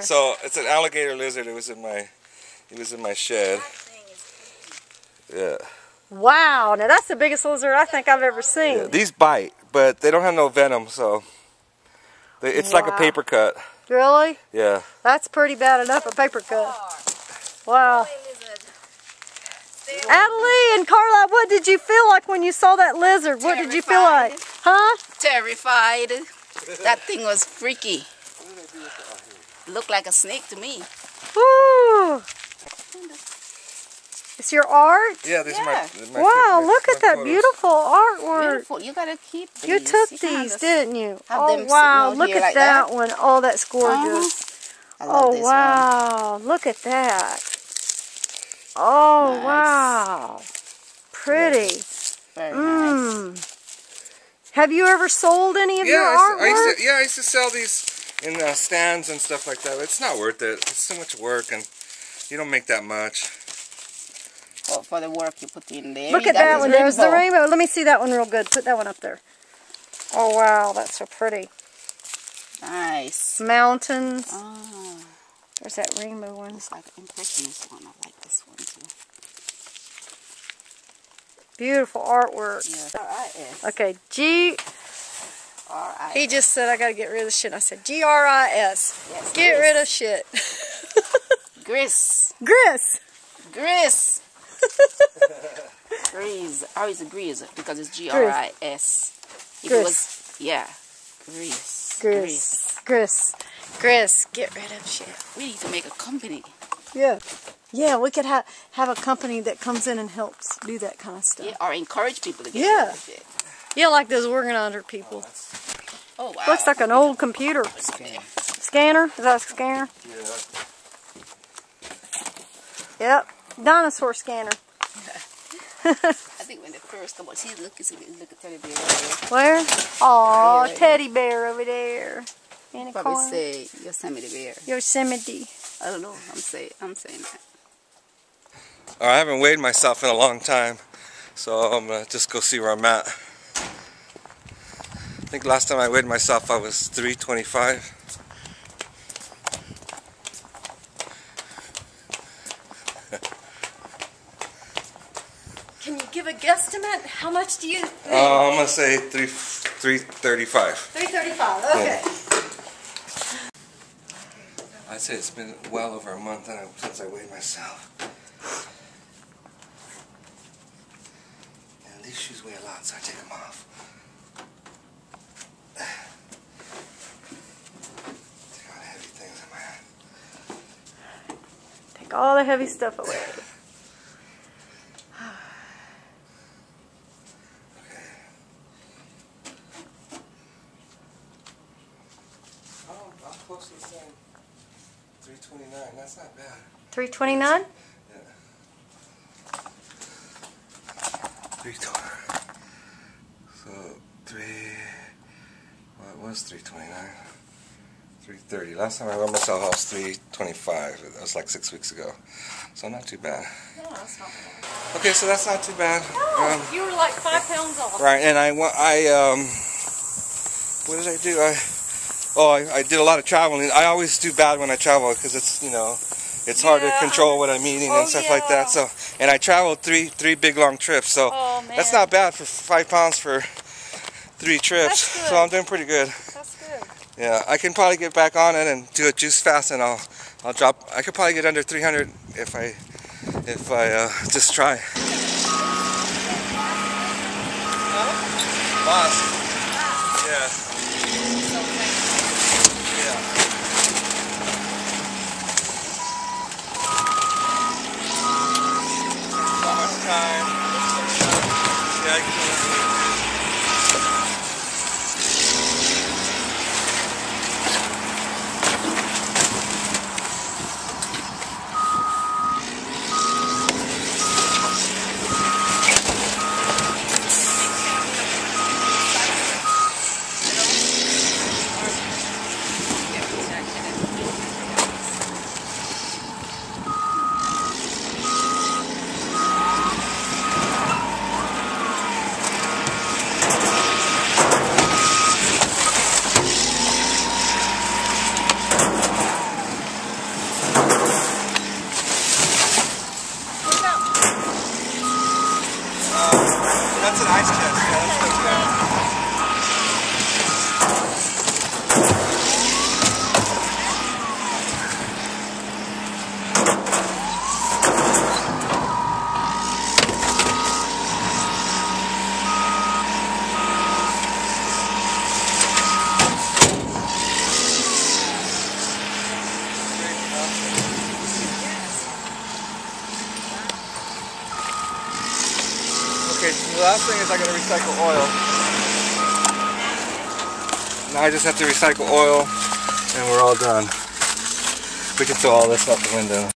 there? So it's an alligator lizard. It was in my, it was in my shed. Yeah. Wow, now that's the biggest lizard I think I've ever seen. yeah. These bite, but they don't have no venom, so they, it's like a paper cut. Really? Yeah. That's pretty bad enough, a paper cut. Wow. Adelie and Carla, what did you feel like when you saw that lizard? What did you feel like? Huh? Terrified. That thing was freaky. Looked like a snake to me. Woo! It's your art? Yeah, these Yeah. are my, my Wow, my- look my at that photos. beautiful artwork. Beautiful. You gotta keep these. You took can have these, this- didn't you? have Oh, them wow, look at like that, that. one. Oh, that's gorgeous. I love Oh, this one. wow, look at that. Oh, Nice. wow. Pretty. Very nice. Mm. Have you ever sold any of Yeah, your I I artwork? used to, yeah, I used to sell these in the stands and stuff like that. It's not worth it. It's so much work, and you don't make that much. For, for the work you put in there. Look at that one. There's the rainbow. rainbow. Let me see that one real good. Put that one up there. Oh, wow, that's so pretty. Nice. Mountains. Ah, There's that rainbow one. it's like an impressionist one. I like this one too. Beautiful artwork. Yeah. R-I-S. Okay, G. R-I-S. He just said I got to get rid of shit. I said G R I S. Yes, Get Gris. rid of shit. Gris. Gris. Gris. Grease. I always grease because it's G-R-I-S. If it Gris. was, yeah. Grease. Gris. Gris. Gris. Get rid of shit. We need to make a company. Yeah. Yeah, we could have have a company that comes in and helps do that kind of stuff. Yeah, or encourage people to get Yeah. rid of it. Yeah, like those organizer people. Oh, Oh, wow. Looks like an old computer. Scanner? scanner? Is that a scanner? Yeah. Yep. Dinosaur scanner. I think when they first come out, see, look, see, look at teddy bear right Where? Aw, Yeah. teddy bear over there. In a. Probably corner. say Yosemite bear. Yosemite. I don't know. I'm saying, I'm saying that. I haven't weighed myself in a long time, so I'm gonna just go see where I'm at. I think last time I weighed myself, I was 325. Can you give a guesstimate? How much do you think? Uh, I'm gonna say three, 335. 335. Okay. I'd say it's been well over a month since I weighed myself. And these shoes weigh a lot, so I take them off. Take all the heavy things in my hand. Take all the heavy stuff away. Oh, I'm close to the 329, that's not bad. 329? 320. So, three. Well, it was 329. 330. Last time I weighed myself, I was 325. That was like six weeks ago. So, not too bad. Okay, so that's not too bad. Um, you were like five pounds off. Right, and I I um, what did I do? I oh, I, I did a lot of traveling. I always do bad when I travel because it's you know, it's hard to control what I'm eating Oh, and stuff like that. So, and I traveled three three big long trips. So Oh, that's not bad for five pounds for three trips. That's So. I'm doing pretty good. That's good. Yeah, I can probably get back on it and do it juice fast, and I'll I'll drop. I could probably get under 300 if I if I uh, just try. Boss. Yeah. Yeah. Time. Yeah, That's Okay, so the last thing is I gotta recycle oil. Now I just have to recycle oil and we're all done. We can throw all this out the window.